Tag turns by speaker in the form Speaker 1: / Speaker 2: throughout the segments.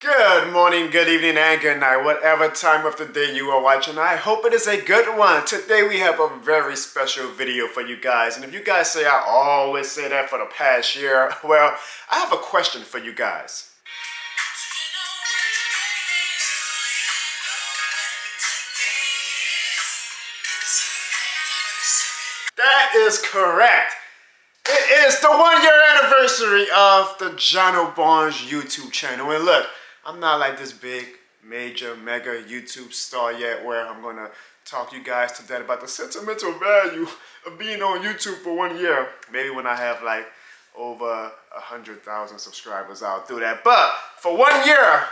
Speaker 1: Good morning, good evening, and good night, whatever time of the day you are watching. I hope it is a good one. Today we have a very special video for you guys. And if you guys say I always say that for the past year, well, I have a question for you guys. That is correct. It is the one year anniversary of the Jono Barnes YouTube channel. And look, I'm not like this big, major, mega YouTube star yet where I'm gonna talk you guys to about the sentimental value of being on YouTube for one year. Maybe when I have like over a hundred thousand subscribers, I'll do that. But for one year,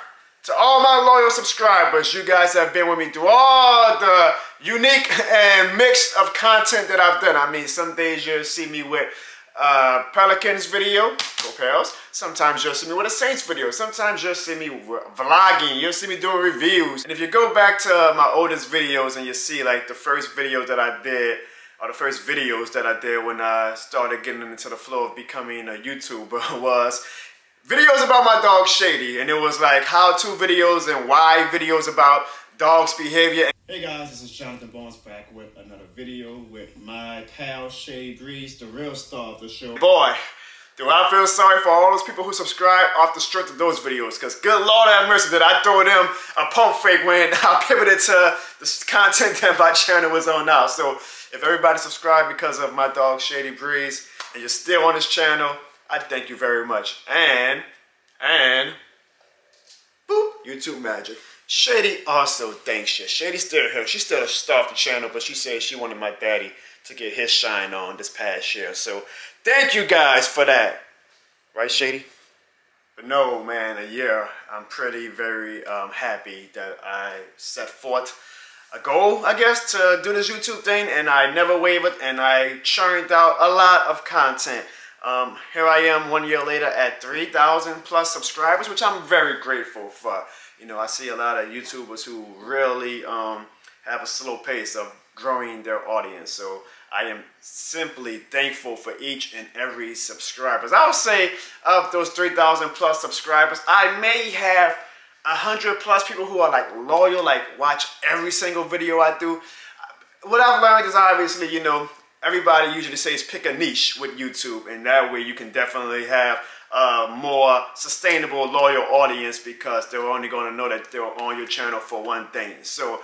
Speaker 1: to all my loyal subscribers, you guys have been with me through all the unique and mix of content that I've done. I mean, some days you'll see me with uh, Pelicans video, go Pels. Sometimes you'll see me with a Saints video. Sometimes you'll see me vlogging. You'll see me doing reviews. And if you go back to my oldest videos and you see like the first video that I did, or the first videos that I did when I started getting into the flow of becoming a YouTuber was videos about my dog Shady. And it was like how-to videos and why videos about dog's behavior. Hey guys, this is Jonathan Barnes back with another video with my pal Shady Breeze, the real star of the show. Boy, do I feel sorry for all those people who subscribe off the strength of those videos, because good Lord have mercy did I throw them a pump fake when I pivoted to the content that my channel was on now. So if everybody subscribed because of my dog Shady Breeze, and you're still on this channel, I thank you very much. And, and, boop, YouTube magic. Shady also thanks you. Shady's still here. She still started the channel, but she said she wanted my daddy to get his shine on this past year. So thank you guys for that. Right, Shady? But no, man, a year. I'm pretty very um, happy that I set forth a goal, I guess, to do this YouTube thing, and I never wavered, and I churned out a lot of content. Um, here I am one year later at 3,000 plus subscribers, which I'm very grateful for. You know, I see a lot of YouTubers who really um, have a slow pace of growing their audience. So I am simply thankful for each and every subscribers. I would say of those 3,000 plus subscribers, I may have 100 plus people who are like loyal, like watch every single video I do. What I've learned is obviously, you know, everybody usually says pick a niche with YouTube and that way you can definitely have a more sustainable, loyal audience because they're only going to know that they're on your channel for one thing. So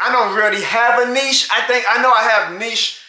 Speaker 1: I don't really have a niche. I think I know I have niche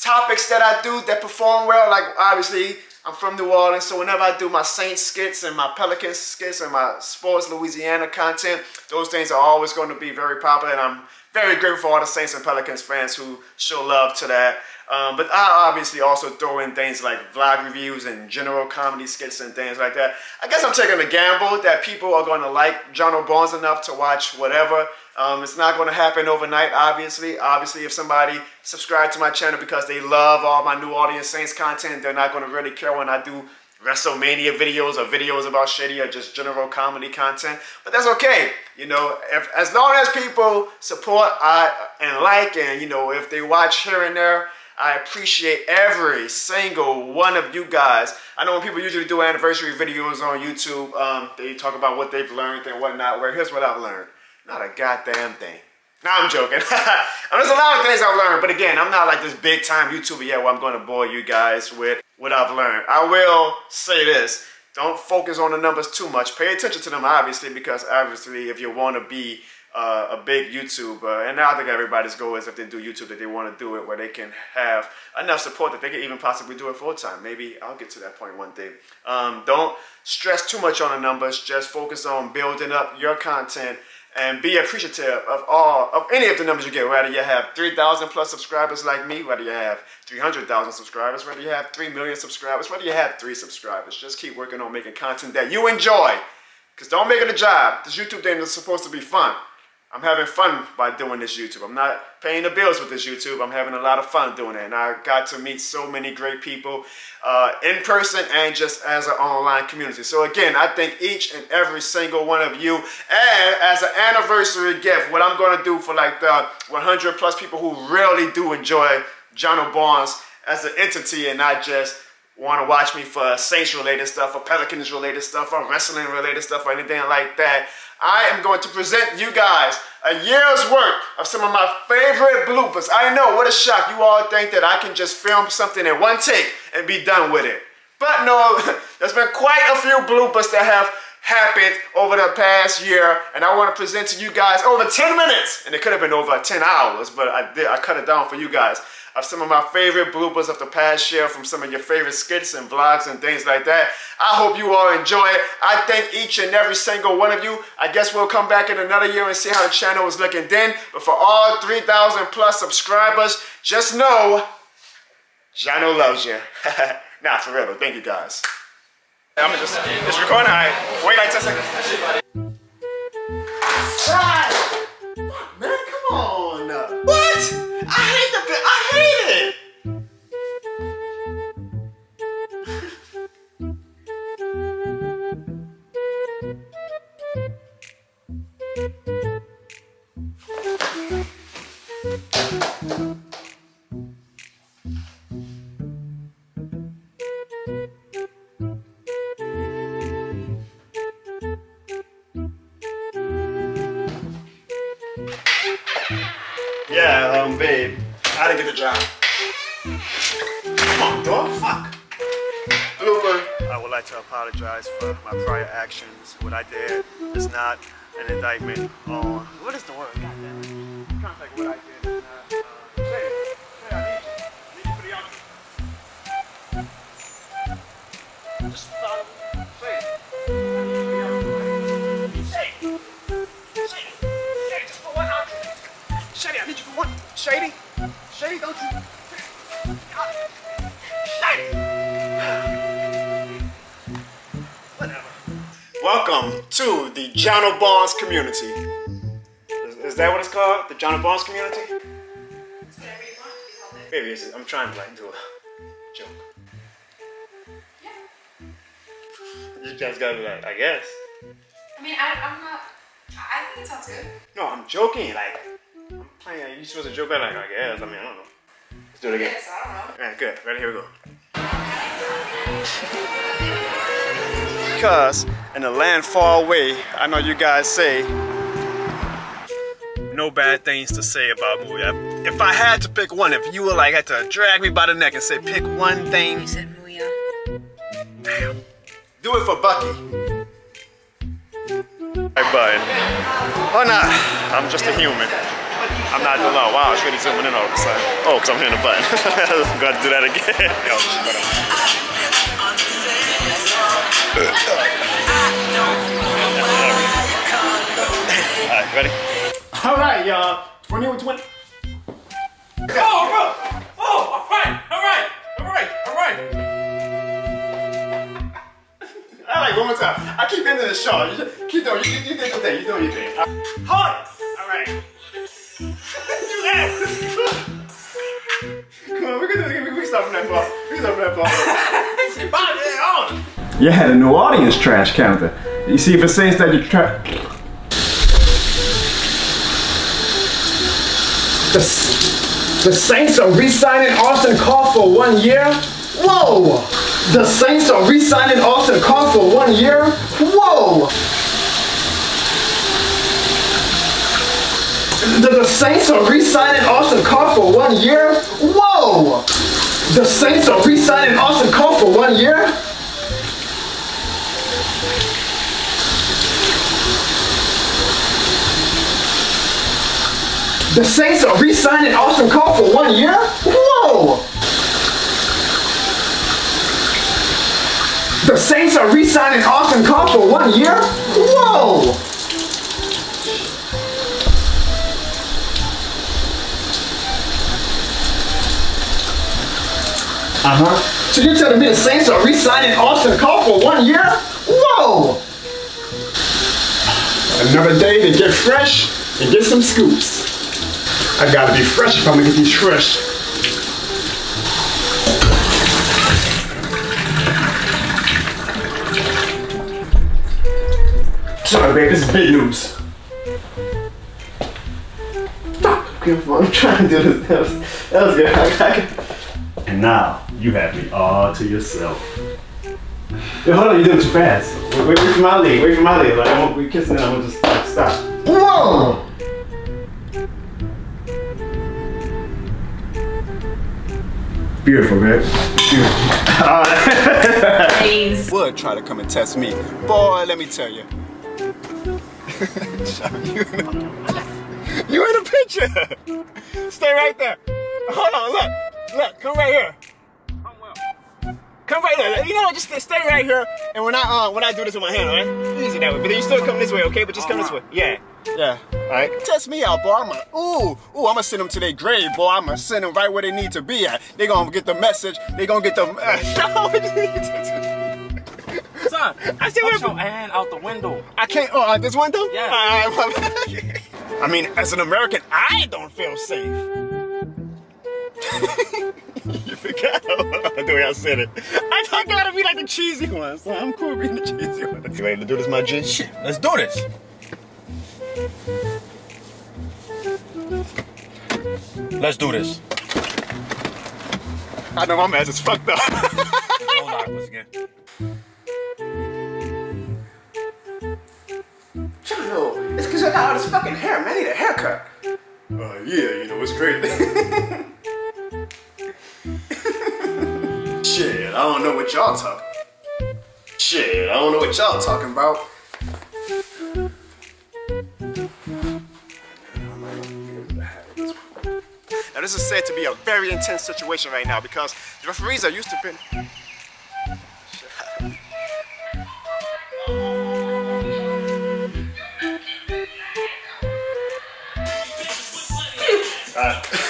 Speaker 1: topics that I do that perform well. Like obviously I'm from New Orleans, so whenever I do my Saints skits and my Pelicans skits and my Sports Louisiana content, those things are always going to be very popular and I'm very grateful for all the Saints and Pelicans fans who show love to that. Um, but I obviously also throw in things like vlog reviews and general comedy skits and things like that. I guess I'm taking a gamble that people are going to like Jono Barnes enough to watch whatever. Um, it's not going to happen overnight, obviously. Obviously, if somebody subscribed to my channel because they love all my New Orleans Saints content, they're not going to really care when I do WrestleMania videos or videos about Shady or just general comedy content. But that's okay. You know, if, as long as people support I, and like and, you know, if they watch here and there, I appreciate every single one of you guys. I know when people usually do anniversary videos on YouTube, um, they talk about what they've learned and whatnot. Where here's what I've learned. Not a goddamn thing. Now I'm joking. There's a lot of things I've learned, but again, I'm not like this big time YouTuber yet where I'm going to bore you guys with what I've learned. I will say this. Don't focus on the numbers too much. Pay attention to them, obviously, because obviously if you want to be uh, a big YouTuber, and I think everybody's goal is if they do YouTube that they want to do it where they can have enough support that they can even possibly do it full time. Maybe I'll get to that point one day. Um, don't stress too much on the numbers. Just focus on building up your content and be appreciative of all of any of the numbers you get. Whether you have 3000 plus subscribers like me whether you have 300000 subscribers whether you have 3 million subscribers whether you have 3 subscribers. Just keep working on making content that you enjoy. Because don't make it a job. This youtube thing is supposed to be fun I'm having fun by doing this YouTube. I'm not paying the bills with this YouTube. I'm having a lot of fun doing it. And I got to meet so many great people uh, in person and just as an online community. So again, I thank each and every single one of you. And as an anniversary gift, what I'm going to do for like the 100 plus people who really do enjoy Jono Barnes as an entity and not just want to watch me for Saints related stuff, or Pelicans related stuff, or wrestling related stuff, or anything like that, I am going to present you guys a year's worth of some of my favorite bloopers. I know, what a shock. You all think that I can just film something in one take and be done with it. But no, there's been quite a few bloopers that have happened over the past year, and I want to present to you guys over 10 minutes, and it could have been over 10 hours, but I did I cut it down for you guys of some of my favorite bloopers of the past year from some of your favorite skits and vlogs and things like that. I hope you all enjoy it. I thank each and every single one of you. I guess we'll come back in another year and see how the channel is looking then. But for all 3,000 plus subscribers, just know, Jono loves you. nah, for real. Thank you guys. I'm gonna just, just recording. All right. Wait like 10 seconds. Ah! Yeah, um, babe, I didn't get the job. Come on, dog, fuck. Blooper. I would like to apologize for my prior actions. What I did is not an indictment on, what is the word? God damn it. I'm trying think what I did is not, Shady? Shady, don't you? Shady! Whatever. Welcome to the Jono Barnes community. Is, is that what it's called? The Jono Barnes community? Maybe it's, I'm trying to like do a joke. You just gotta be like, I guess.
Speaker 2: I mean, I, I'm not. I think it sounds good.
Speaker 1: No, I'm joking. Like, I'm playing. You supposed to joke like, I guess. I mean, I don't know. Let's do it again.
Speaker 2: Yes, I don't know.
Speaker 1: Alright, good. Ready? Here we go. Because in a land far away, I know you guys say no bad things to say about movie. If I had to pick one, if you were like had to drag me by the neck and say pick one thing,
Speaker 2: You said Muya.
Speaker 1: damn, do it for Bucky. Hey, bud. Oh, nah, I'm just a human. I'm not the law. Wow, it's really zooming in all of a sudden. Oh, because I'm hitting the button. I'm going to do that again. Yo. Alright, ready? Alright, y'all. 20 with 20.
Speaker 3: Oh, bro! Oh, all right, all right, all right, all right.
Speaker 1: Alright, one more time. I keep ending the show. You just keep doing, you, you, you did your thing. You doing your thing. Hold it. Alright. you ass. Come on, we can do it again. We can start from that part. We can start from that part.
Speaker 3: Shit, body on.
Speaker 1: You had a new audience trash counter. You see if it says that you try.
Speaker 4: The, the Saints are re-signing Austin Carr for one year? Whoa! The Saints are re-signing Austin Carr for one year? Whoa! The, Saints are re-signing Austin Carr for one year? Whoa! The Saints are re-signing Austin Carr for one year? The Saints are re-signing Austin Carr for one year? Whoa! The Saints are re-signing Austin Carr for one year? Whoa! Uh-huh. So you're telling me the Saints are re-signing Austin Carr for one year? Whoa! Another day to get fresh and get some scoops. I gotta be fresh if I'm gonna get these fresh. Sorry, babe, this is big news. Stop. I'm trying to do this. That was, that was good. I, I, and now,
Speaker 5: You have me all to yourself. Yo, hold on, you're doing too fast. Wait, wait, wait for my leg. Wait for my leg. Like, I won't be kissing it. I'm gonna just like, stop.
Speaker 4: Whoa!
Speaker 5: Beautiful, man. Beautiful.
Speaker 2: Please.
Speaker 1: Would try to come and test me. Boy, let me tell you. you, in a, you in a picture. Stay right there. Hold on, look. Look, come right here. Come right here. You know what? Just stay, right here. And when I uh, when I do this with my hand, all right? Easy that way. But then you still come this way, okay? But just come this way. Yeah. Yeah. All right. Test me out, boy. I'm gonna, ooh, ooh, I'm gonna send them to their grave, boy. I'm gonna send them right where they need to be at. They gonna get the message. They gonna get the. Uh,
Speaker 3: Son,
Speaker 1: I see
Speaker 3: put your hand out the window.
Speaker 1: I can't. Oh, uh, this window?
Speaker 3: Yeah.
Speaker 1: Right, I mean, as an American, I don't feel safe. You forgot the way I said it. I, I gotta be like the cheesy one, so I'm cool being the cheesy one. You ready to do this, my G?
Speaker 3: Shit, let's do this. Let's do this.
Speaker 1: I know my ass is fucked up.
Speaker 3: Hold on, once again.
Speaker 1: Yo, it's because I got all this fucking hair, man. I need a haircut. Uh, yeah, you know, it's crazy. Shit, I don't know what y'all talking. Shit, I don't know what y'all talking about. Now this is said to be a very intense situation right now because the referees are used to being.
Speaker 5: the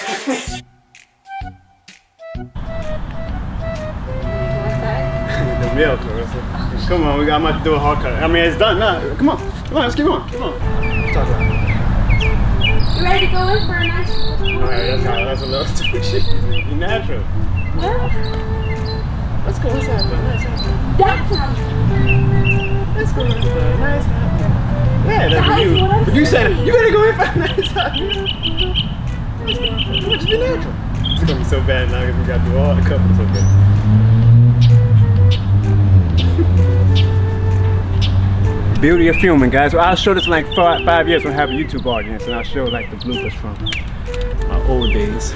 Speaker 5: Come on, we got, I'm about to do a hard cut. I mean, it's done now. Come on. Come on, let's keep going. Come on. Talk about it.
Speaker 6: You ready to go in for a nice
Speaker 5: Alright, oh, that's how, that's a little stupid shit. Be natural. Let's go inside for a nice happy.
Speaker 6: That sounds
Speaker 5: Let's go in for a nice. Yeah, that's
Speaker 6: That's
Speaker 5: you.
Speaker 6: what
Speaker 5: But you said
Speaker 6: saying.
Speaker 5: you gotta go in for a nice happy. Let's go in for- Come on, just be natural. It's gonna be so bad now because we gotta do all the couples, okay? Beauty of filming, guys. I'll show this in like five, five years when I have a YouTube audience, and I'll show like the bloopers from my old days.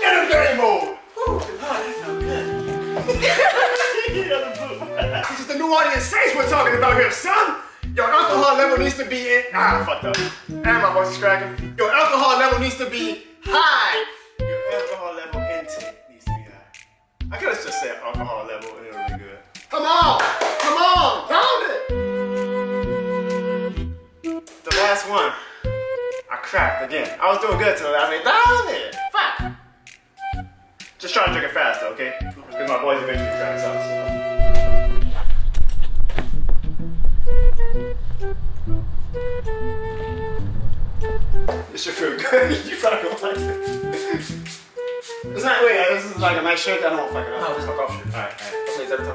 Speaker 1: Get in game mode! Whew, that felt good. this is the New Orleans Saints we're talking about here, son! Your alcohol level needs to be in. Ah, I fucked up. And my voice is cracking. Your alcohol level needs to be high. Your alcohol level intake needs to be high. I could have just said alcohol level and Come on! Come on! Pound it! The last one. I cracked again. I was doing good till the last minute. Down it! Fuck! Just try to drink it fast, though, okay? Because my boys eventually crack us out. So. This should feel good. you fucking like it. It's not, wait, this is like a nice shirt. I don't want to fuck it up.
Speaker 3: No, this is my golf shirt.
Speaker 1: Alright, alright.
Speaker 3: I.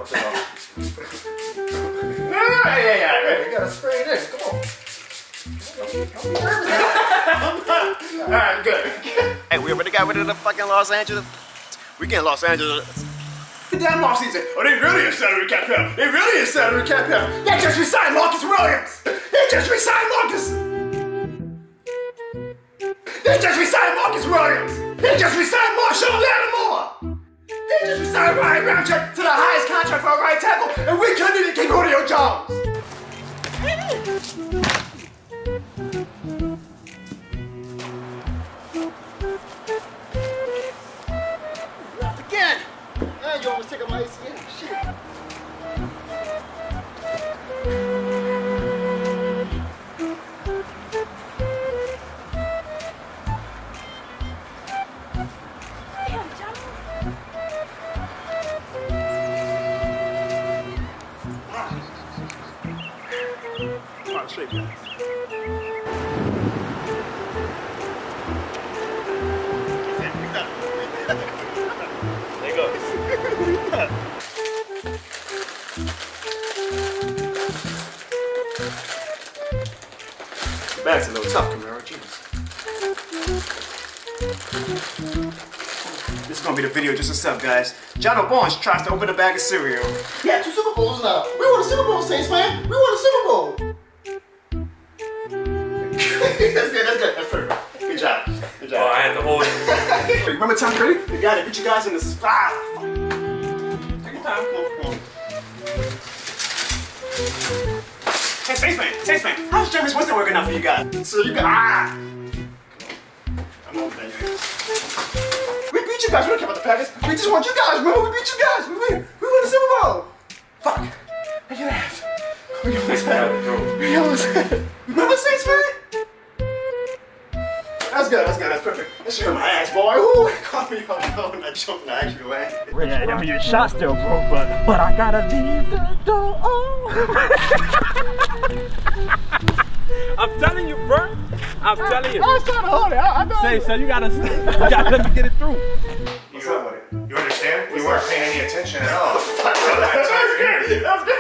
Speaker 1: Yeah, yeah. You gotta spray it in. Come on. Alright, good. Hey, we already got rid of the fucking Los Angeles. We get Los Angeles. The damn off season. Oh, they really is salary cap hell. They really is salary cap hell. They just resigned Marcus Williams. They just resigned Marcus. They just resigned Marcus Williams. They just resigned Marshon Lattimore. They just resigned Ryan Ramczyk to the highest contract for a right tackle, and we couldn't even keep Julio Jones. Again! Man, you almost took my ACL. That's a little tough, Camaro. Jesus. This is gonna be the video just itself, guys. John Barnes tries to open a bag of cereal.
Speaker 4: Yeah, two Super Bowls now. We won a Super Bowl, Saints fan. We won a Super Bowl. that's good. That's good. That's perfect. Good job. Good job. Oh.
Speaker 3: I had to hold it.
Speaker 1: Remember Tom Brady? The guy that beat you guys in the spot.
Speaker 4: Take your time.
Speaker 1: Hey, Saints fan, how's Jameis Winston working out for you guys? So you got ah.
Speaker 4: Come on, baby.
Speaker 1: We beat you guys. We don't care about the Packers. We just want you guys. Remember, we beat you guys. We win. We won the Super Bowl. Fuck. I get ass. We almost had it. We had it. Remember Saints? That's good. That's good. That's perfect. That shit hurt my ass, boy. Ooh, caught me off guard when I jumped and I actually landed.
Speaker 5: Yeah, I mean, your shot still broke, but but I gotta leave the door I'm telling you, bro. I'm telling you.
Speaker 4: I was trying to hold it. I, I know.
Speaker 5: Say, so you gotta, you gotta let me get it through.
Speaker 1: What's up with it?
Speaker 7: You understand? You weren't paying any attention at all.
Speaker 1: That's good. That's good.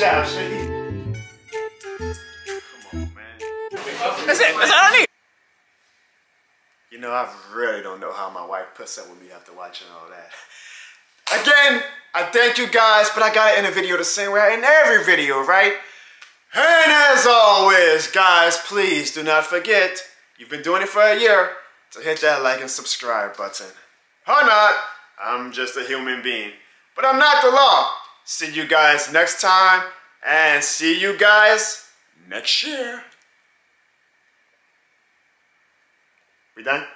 Speaker 1: Job, Shady. Come on, man.
Speaker 3: That's it. That's all I need.
Speaker 1: You know, I really don't know how my wife puts up with me after watching all that. Again, I thank you guys, but I gotta end the video the same way I end every video, right? And as always, guys, please do not forget, you've been doing it for a year, to hit that like and subscribe button. Or not, I'm just a human being. But I'm not the law. See you guys next time, and see you guys next year. We done?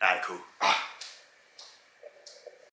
Speaker 1: Alright, cool. Ah.